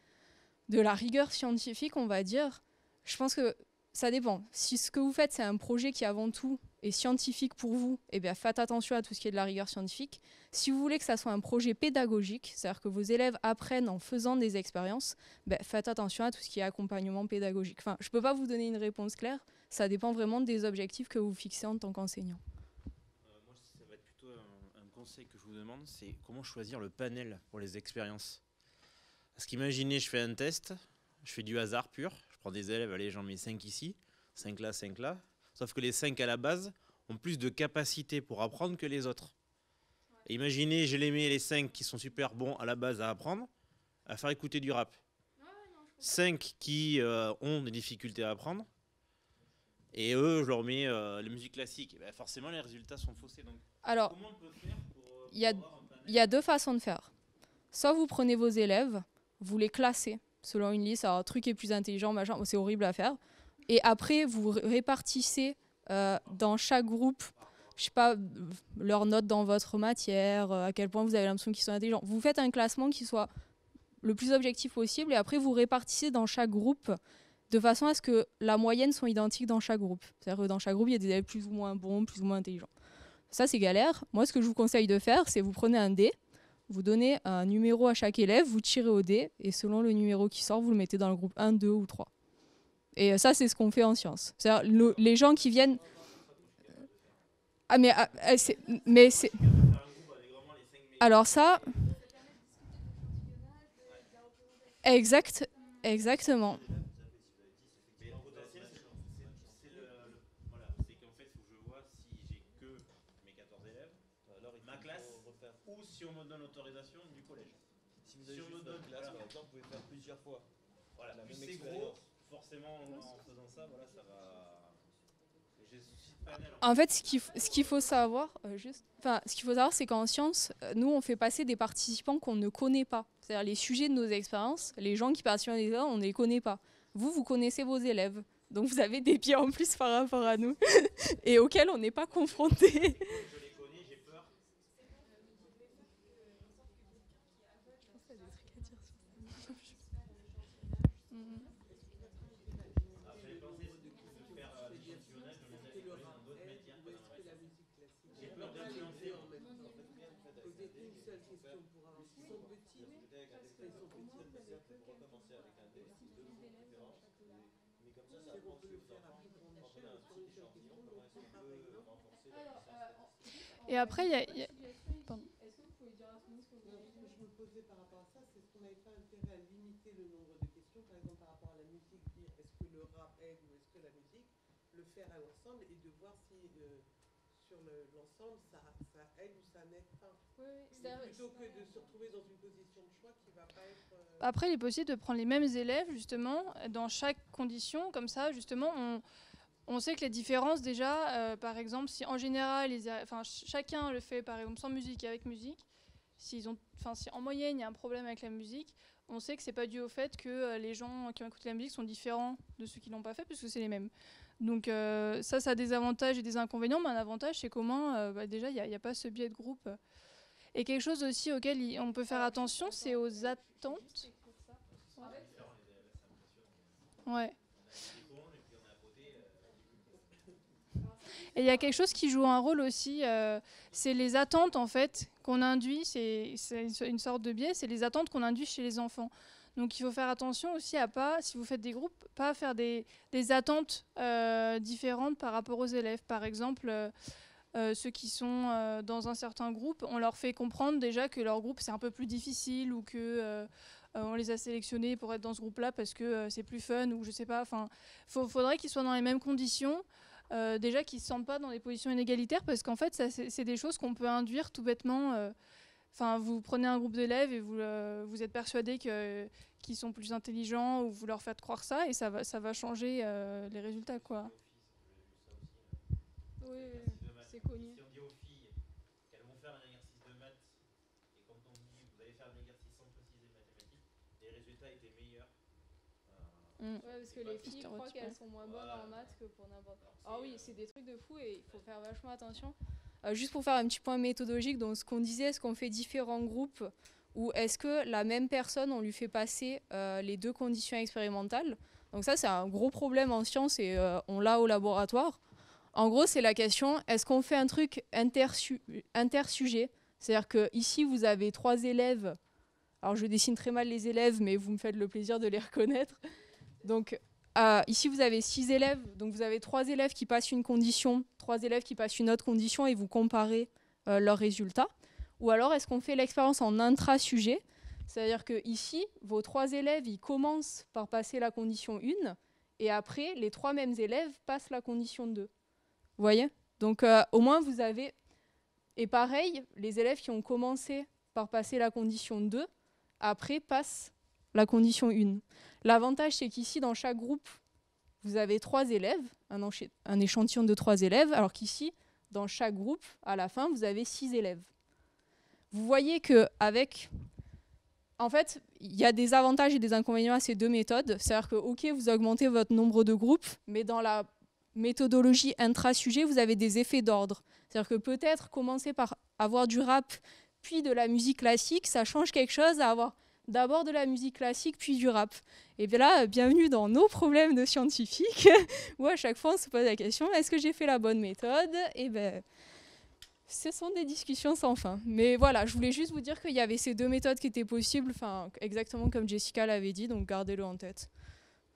de la rigueur scientifique, on va dire, je pense que ça dépend. Si ce que vous faites, c'est un projet qui avant tout est scientifique pour vous, eh bien faites attention à tout ce qui est de la rigueur scientifique. Si vous voulez que ça soit un projet pédagogique, c'est-à-dire que vos élèves apprennent en faisant des expériences, ben, faites attention à tout ce qui est accompagnement pédagogique. Enfin, je ne peux pas vous donner une réponse claire, ça dépend vraiment des objectifs que vous fixez en tant qu'enseignant. moi, ça va être plutôt un, un conseil que je vous demande, c'est comment choisir le panel pour les expériences. Parce qu'imaginez, je fais un test, je fais du hasard pur, prends des élèves, allez, j'en mets 5 ici, 5 là, 5 là, sauf que les 5 à la base ont plus de capacité pour apprendre que les autres. Imaginez, je les mets les 5 qui sont super bons à la base à apprendre, à faire écouter du rap. 5 qui euh, ont des difficultés à apprendre, et eux, je leur mets euh, la musique classique. Et ben, forcément, les résultats sont faussés. Donc, Alors, euh, il y y a deux façons de faire. Soit vous prenez vos élèves, vous les classez selon une liste, alors truc est plus intelligent, c'est horrible à faire. Et après, vous répartissez euh, dans chaque groupe, je sais pas, leurs notes dans votre matière, euh, à quel point vous avez l'impression qu'ils sont intelligents. Vous faites un classement qui soit le plus objectif possible et après vous répartissez dans chaque groupe de façon à ce que la moyenne soit identique dans chaque groupe. C'est-à-dire que dans chaque groupe, il y a des élèves plus ou moins bons, plus ou moins intelligents. Ça, c'est galère. Moi, ce que je vous conseille de faire, c'est vous prenez un dé, vous donnez un numéro à chaque élève, vous tirez au dé, et selon le numéro qui sort, vous le mettez dans le groupe 1, 2 ou 3. Et ça, c'est ce qu'on fait en sciences. C'est-à-dire, le- les gens qui viennent... Ah, mais ah, c'est... Mais c'est... Alors ça... Exact. Exactement. Mais le potentiel, c'est c'est le, le- voilà, c'est qu'en fait, il faut que je vois si j'ai que mes 14 élèves, ma classe, ou si on me donne l'autorisation du collège. Si vous avez on me juste donne votre classe, voilà. par exemple, vous pouvez faire plusieurs fois. Gros, forcément, en faisant ça, voilà, ça va. J'ai ce souci de panel. En fait, ce qu'il f- ce qu'il faut savoir, euh, juste, enfin, ce qu'il faut savoir, c'est qu'en sciences, euh, nous, on fait passer des participants qu'on ne connaît pas. C'est-à-dire les sujets de nos expériences, les gens qui participent à des on ne les connaît pas. Vous, vous connaissez vos élèves, donc vous avez des pieds en plus par rapport à nous, et auxquels on n'est pas confronté. Je les connais, j'ai peur. Ah, j'avais pensé de faire euh, l'échantillonnage de mes élèves dans d'autres matières que dans le reste. J'ai peur d'influencer. en fait. Poser une seule question pour un. Ils sont petits, ils sont petits. pour recommencer avec un dé, c'est deux groupes différents. Aux enfants. Quand on a un petit échantillon, comment est-ce Et après, il y a. il y a- pardon. Je me posais par rapport à ça, c'est ce qu'on n'avait pas intérêt à limiter le nombre de questions, par exemple par rapport à la musique, dire est-ce que le rap aide ou est-ce que la musique, le faire à l'ensemble et de voir si euh, sur le- l'ensemble ça, ça aide ou ça n'aide pas. Mais plutôt que de se retrouver dans une position de choix qui va pas être. euh, Après, il est possible de prendre les mêmes élèves, justement, dans chaque condition. Comme ça, justement, on, on sait que les différences, déjà, euh, par exemple, si en général, les a- enfin, ch- chacun le fait, par exemple, sans musique et avec musique, s'ils ont, enfin, si en moyenne, il y a un problème avec la musique, on sait que c'est pas dû au fait que euh, les gens qui ont écouté la musique sont différents de ceux qui l'ont pas fait, puisque c'est les mêmes. Donc euh, ça, ça a des avantages et des inconvénients, mais un avantage, c'est comment, euh, bah, déjà, il n'y a, pas ce biais de groupe. Et quelque chose aussi auquel on peut faire attention, c'est aux attentes. Et il y a quelque chose qui joue un rôle aussi, euh, c'est les attentes en fait qu'on induit, c'est une sorte de biais, c'est les attentes qu'on induit chez les enfants. Donc il faut faire attention aussi à pas, si vous faites des groupes, pas faire des, attentes euh, différentes par rapport aux élèves. Par exemple, euh, euh, ceux qui sont dans un certain groupe, on leur fait comprendre déjà que leur groupe c'est un peu plus difficile ou que on les a sélectionnés pour être dans ce groupe-là parce que c'est plus fun ou je sais pas. Enfin, faudrait qu'ils soient dans les mêmes conditions. déjà qu'ils ne se sentent pas dans des positions inégalitaires parce qu'en fait c'est des choses qu'on peut induire tout bêtement. Euh, Enfin, vous prenez un groupe d'élèves et vous, euh, vous êtes persuadé que qu'ils sont plus intelligents ou vous leur faites croire ça et ça va ça va changer euh, les résultats quoi. Oui, c'est connu. Si on dit aux filles qu'elles vont faire un exercice de maths, et quand on dit vous allez faire un exercice sans préciser mathématiques, les résultats étaient meilleurs. Ouais, parce que les filles croient qu'elles sont moins bonnes en maths que pour n'importe quoi. Ah oui, c'est des trucs de fou et il faut faire vachement attention. Euh, juste pour faire un petit point méthodologique, donc ce qu'on disait, est-ce qu'on fait différents groupes ou est-ce que la même personne, on lui fait passer euh, les deux conditions expérimentales? Donc ça, c'est un gros problème en sciences et euh, on l'a au laboratoire. En gros, c'est la question, est-ce qu'on fait un truc intersu- intersujet? C'est-à-dire que ici, vous avez trois élèves. Alors, je dessine très mal les élèves, mais vous me faites le plaisir de les reconnaître. Donc, euh, ici, vous avez six élèves. Donc, vous avez trois élèves qui passent une condition, trois élèves qui passent une autre condition et vous comparez euh, leurs résultats. Ou alors, est-ce qu'on fait l'expérience en intra-sujet? C'est-à-dire que ici, vos trois élèves, ils commencent par passer la condition 1 et après, les trois mêmes élèves passent la condition 2. Vous voyez? Donc, euh, au moins, vous avez. Et pareil, les élèves qui ont commencé par passer la condition 2, après passent la condition 1. L'avantage, c'est qu'ici, dans chaque groupe, vous avez trois élèves, un, un échantillon de trois élèves, alors qu'ici, dans chaque groupe, à la fin, vous avez six élèves. Vous voyez que avec, en fait, il y a des avantages et des inconvénients à ces deux méthodes. C'est-à-dire que, ok, vous augmentez votre nombre de groupes, mais dans la méthodologie intra-sujet, vous avez des effets d'ordre. C'est-à-dire que peut-être commencer par avoir du rap, puis de la musique classique, ça change quelque chose à avoir d'abord de la musique classique, puis du rap. Et bien là, bienvenue dans nos problèmes de scientifiques, où à chaque fois on se pose la question, est-ce que j'ai fait la bonne méthode? Et ben, ce sont des discussions sans fin. Mais voilà, je voulais juste vous dire qu'il y avait ces deux méthodes qui étaient possibles, enfin, exactement comme Jessica l'avait dit, donc gardez-le en tête.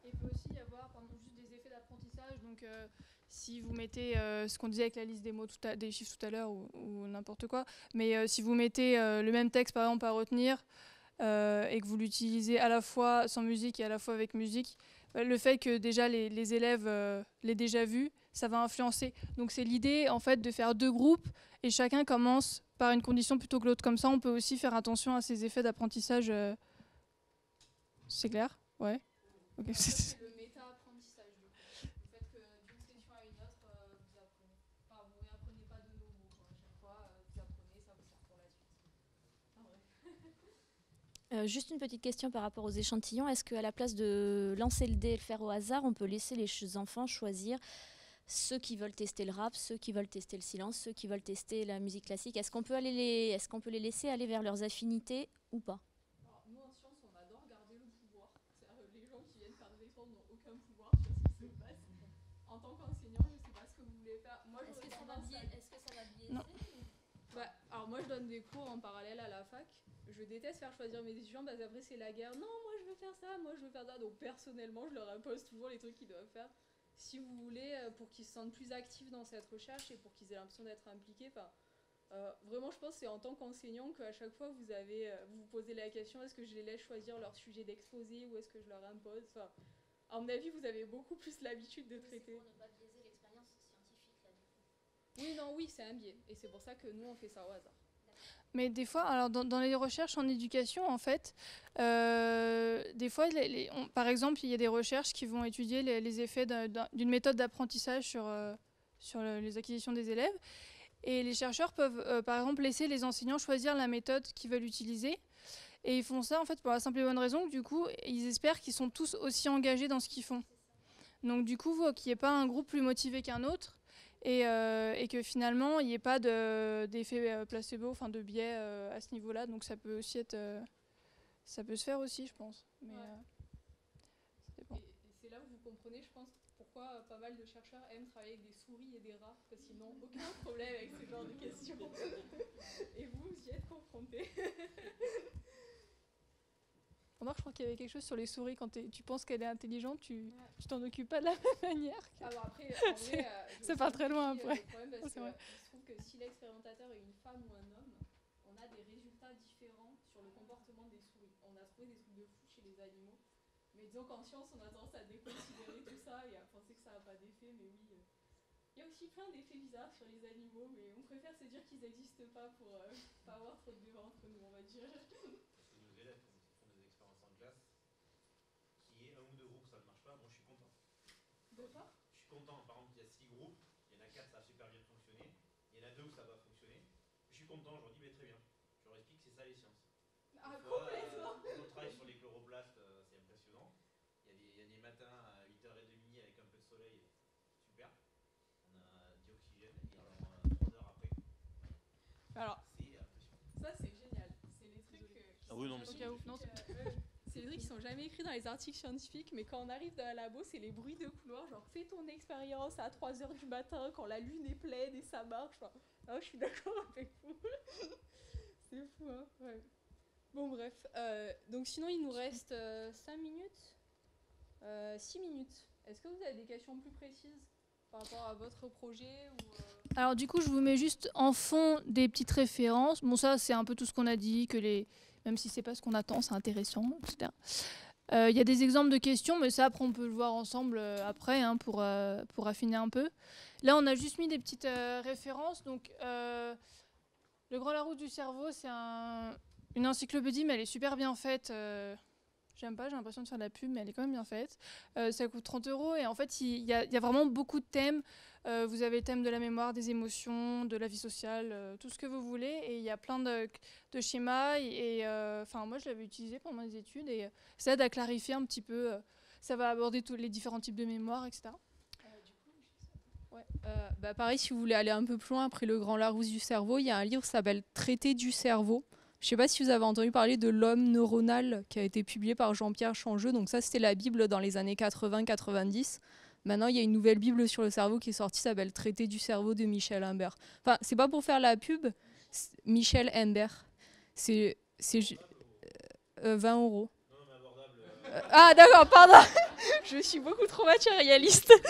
Il peut aussi y avoir pardon, juste des effets d'apprentissage. Donc, euh, si vous mettez euh, ce qu'on disait avec la liste des mots, des chiffres tout à l'heure ou, n'importe quoi, mais euh, si vous mettez le même texte par exemple à retenir, euh, et que vous l'utilisez à la fois sans musique et à la fois avec musique, euh, le fait que déjà les, élèves euh, l'aient déjà vu, ça va influencer. Donc c'est l'idée en fait de faire deux groupes et chacun commence par une condition plutôt que l'autre. Comme ça, on peut aussi faire attention à ces effets d'apprentissage. C'est clair? Ouais? Ok. le méta-apprentissage du coup. Le fait que d'une session à une autre, euh, vous apprenez, enfin, vous réapprenez pas de nouveau. Quoi. À chaque fois, euh, vous apprenez, ça vous sert pour la suite. En vrai. Euh, juste une petite question par rapport aux échantillons. Est-ce qu'à la place de lancer le dé et le faire au hasard, on peut laisser les enfants choisir ceux qui veulent tester le rap, ceux qui veulent tester le silence, ceux qui veulent tester la musique classique? Est-ce qu'on peut, aller les... Est qu'on peut les laisser aller vers leurs affinités ou pas? Alors, nous en sciences, on adore garder le pouvoir. C'est-à-dire les gens qui viennent faire des n'ont aucun pouvoir sur ce qui se passe. En tant qu'enseignant, je sais pas ce que vous voulez faire. Moi, Est-ce j'aurais que ça va tendance biais- à- est-ce que ça va biaiser Non. Bah, alors moi je donne des cours en parallèle à la fac. Je déteste faire choisir mes étudiants parce qu'après c'est la guerre. Non, moi je veux faire ça, moi je veux faire ça. Donc personnellement, je leur impose toujours les trucs qu'ils doivent faire. Si vous voulez, euh, pour qu'ils se sentent plus actifs dans cette recherche et pour qu'ils aient l'impression d'être impliqués. Enfin, euh, vraiment, je pense que c'est en tant qu'enseignant qu'à chaque fois vous avez, euh, vous vous posez la question est-ce que je les laisse choisir leur sujet d'exposé ou est-ce que je leur impose? Enfin, à mon avis, vous avez beaucoup plus l'habitude de traiter. Pour ne pas biaiser l'expérience scientifique là, du coup. Oui, non, oui, c'est un biais. Et c'est pour ça que nous on fait ça au hasard. Mais des fois, alors dans, les recherches en éducation, en fait, euh, des fois, par exemple, il y a des recherches qui vont étudier les, effets d'un- d'un- d'une méthode d'apprentissage sur, euh, sur le- les acquisitions des élèves. Et les chercheurs peuvent, euh, par exemple, laisser les enseignants choisir la méthode qu'ils veulent utiliser. Et ils font ça, en fait, pour la simple et bonne raison que, du coup, ils espèrent qu'ils sont tous aussi engagés dans ce qu'ils font. Donc, du coup, qu'il n'y ait pas un groupe plus motivé qu'un autre et, euh, et que finalement, il n'y ait pas de- d'effet euh, placebo, enfin de biais euh, à ce niveau-là. Donc, ça peut aussi être. ça peut se faire aussi, je pense. Mais, Ouais. Et, c'est là où vous comprenez, je pense, pourquoi pas mal de chercheurs aiment travailler avec des souris et des rats, parce qu'ils n'ont aucun problème avec ce genre de questions. et vous, vous y êtes confrontés. Remarque, je crois qu'il y avait quelque chose sur les souris. Quand tu penses qu'elle est intelligente, tu t'en occupes pas de la même manière. que- Ah bon, après, C'est- euh, pas très loin euh, après. le problème parce Ouais, c'est que, vrai. euh, il se trouve que si l'expérimentateur est une femme ou un homme, on a des résultats différents sur le comportement des souris. On a trouvé des trucs de fou chez les animaux. Mais disons qu'en science, on a tendance à déconsidérer tout ça et à penser que ça n'a pas d'effet, mais oui. euh, Il y a aussi plein d'effets bizarres sur les animaux, mais on préfère se dire qu'ils n'existent pas pour euh, pas avoir trop de débat entre nous, on va dire. C'est nos élèves qui font des expériences en classe, qui est un ou deux groupes, ça ne marche pas, moi je suis content. De quoi Je suis content, par exemple, il y a six groupes, il y en a quatre, ça a super bien fonctionné, il y en a deux où ça va fonctionner. Je suis content, je leur dis, mais très bien. Je leur explique que c'est ça les sciences. Ah, fois, complètement euh, on travaille sur les chloroplastes, euh, c'est impressionnant. Il y, a des, il y a des matins à 8h30 avec un peu de soleil, super. On a dioxygène, et alors euh, 3 heures après, Alors, c'est impressionnant. Ça, c'est génial. C'est les trucs que- qui Ah oui, non, mais c'est- euh. C'est les trucs qui sont jamais écrits dans les articles scientifiques, mais quand on arrive dans un labo, c'est les bruits de couloir. Genre, fais ton expérience à 3h du matin quand la lune est pleine et ça marche. Enfin, ah, je suis d'accord avec vous. c'est fou, hein. Ouais. Bon, bref. euh, donc, sinon, il nous reste 5 minutes 6 minutes. Est-ce que vous avez des questions plus précises par rapport à votre projet euh, Alors du coup, je vous mets juste en fond des petites références. Bon, ça, c'est un peu tout ce qu'on a dit, que les, même si c'est pas ce qu'on attend, c'est intéressant, etc. Euh, Il y a des exemples de questions, mais ça, après, on peut le voir ensemble euh, après hein, pour, euh, pour affiner un peu. Là, on a juste mis des petites euh, références. Donc, euh, Le Grand Larousse du cerveau, c'est un- une encyclopédie, mais elle est super bien faite. J'aime pas, j'ai l'impression de faire de la pub, mais elle est quand même bien faite. Euh, ça coûte 30 euros et en fait, il y, a- vraiment beaucoup de thèmes. Euh, vous avez le thème de la mémoire, des émotions, de la vie sociale, euh, tout ce que vous voulez. Et il y a plein de, schémas. Et enfin, moi, je l'avais utilisé pendant mes études et ça aide à clarifier un petit peu. ça va aborder tous les différents types de mémoire, etc. Bah pareil, si vous voulez aller un peu plus loin après le grand Larousse du cerveau, il y a un livre qui s'appelle Traité du cerveau. Je sais pas si vous avez entendu parler de l'homme neuronal qui a été publié par Jean-Pierre Changeux. Donc ça, c'était la Bible dans les années 80-90. Maintenant, il y a une nouvelle Bible sur le cerveau qui est sortie, s'appelle Traité du cerveau de Michel Imbert. Enfin, c'est pas pour faire la pub, Michel Imbert. C'est c'est ju- euh, 20 euros. Euh, ah d'accord, pardon. Je suis beaucoup trop matérialiste.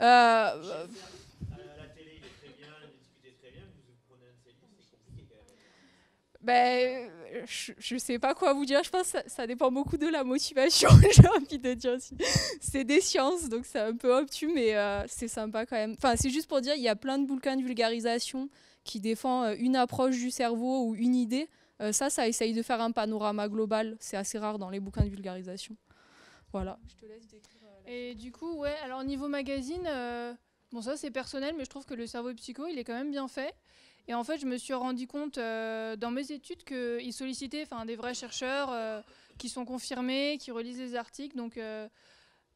Euh, À la télé, il est très bien, il discutait très bien, vous prenez un de ses livres, c'est compliqué quand même. Ben, je, je sais pas quoi vous dire. Je pense que ça, ça dépend beaucoup de la motivation, j'ai envie de dire aussi. C'est des sciences, donc c'est un peu obtus, mais euh, c'est sympa quand même. Enfin, c'est juste pour dire, il y a plein de bouquins de vulgarisation qui défend euh, une approche du cerveau ou une idée. Euh, ça, ça essaye de faire un panorama global. C'est assez rare dans les bouquins de vulgarisation. Voilà. Je te laisse décrire. Et du coup, ouais, alors au niveau magazine, euh, bon ça c'est personnel, mais je trouve que le cerveau psycho, il est quand même bien fait. Et en fait, je me suis rendu compte euh, dans mes études qu'ils sollicitaient enfin, des vrais chercheurs euh, qui sont confirmés, qui relisent les articles. Donc, euh,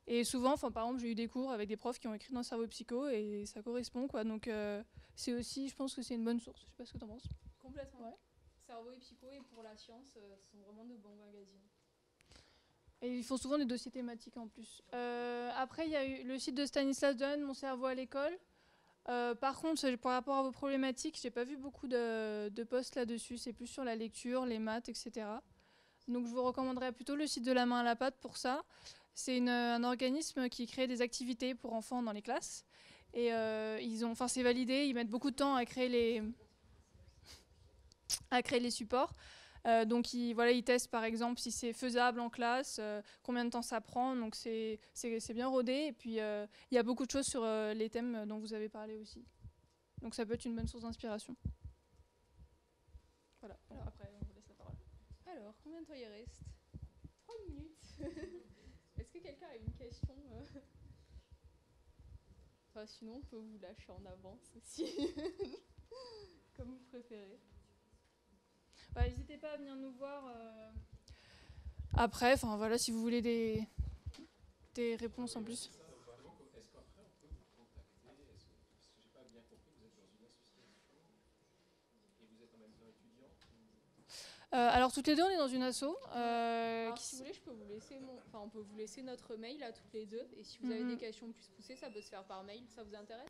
et souvent, enfin, par exemple, j'ai eu des cours avec des profs qui ont écrit dans le cerveau psycho et ça correspond. Quoi. Donc c'est aussi, je pense que c'est une bonne source. Je sais pas ce que tu en penses. Complètement. Cerveau et psycho et pour la science, ce sont vraiment de bons magazines. Et ils font souvent des dossiers thématiques en plus. Après, il y a eu le site de Stanislas Dehaene, Mon cerveau à l'école. Euh, par contre, par rapport à vos problématiques, j'ai pas vu beaucoup de, posts là-dessus. C'est plus sur la lecture, les maths, etc. Donc, je vous recommanderais plutôt le site de la main à la pâte pour ça. C'est un organisme qui crée des activités pour enfants dans les classes. Et euh, ils ont, enfin, c'est validé. Ils mettent beaucoup de temps à créer les, à créer les supports. Euh, donc, ils, voilà, ils testent par exemple si c'est faisable en classe, euh, combien de temps ça prend. Donc, c'est bien rodé. Et puis, euh, il y a beaucoup de choses sur les thèmes dont vous avez parlé aussi. Donc, ça peut être une bonne source d'inspiration. Voilà. Bon, après, on vous laisse la parole. Alors, combien de temps il reste? 3 minutes. Est-ce que quelqu'un a une question Enfin, sinon, on peut vous lâcher en avance aussi. Comme vous préférez. Bah, N'hésitez pas à venir nous voir euh, après. Enfin, voilà, si vous voulez des, des réponses en plus. Euh, alors toutes les deux, on est dans une asso. euh, Alors, qui si vous voulez, je peux vous laisser mon... enfin, on peut vous laisser notre mail à toutes les deux. Et si vous avez Mhm. des questions plus poussées, ça peut se faire par mail. Ça vous intéresse?